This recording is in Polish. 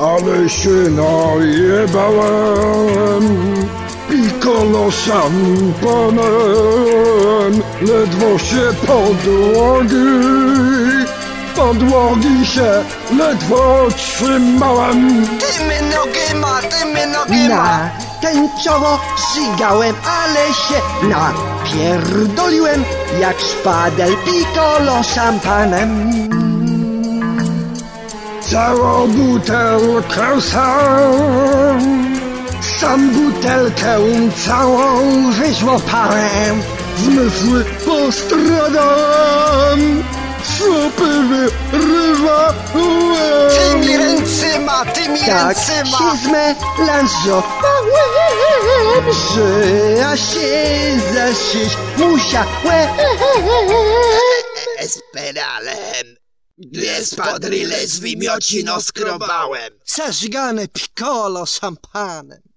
ale się najebałem. Piccolo szampanem, ledwo się podłogi, podłogi się ledwo trzymałem. Dymy nogi ma, dymy nogi ma. Na tęczowo żygałem, ale się napierdoliłem jak szpadel piccolo szampanem. Całą butelkę sam, sam butelkę całą wyżłopałem. Zmysły postradałem, supy wyrywałem. Tymi ręcyma, tymi Tak ręcyma. się zmelanżowałem, że aż się zaszyć musiałem. Esperalem. Gdy spod ryle z wymiocino skrobałem. Zażgane piccolo szampanem.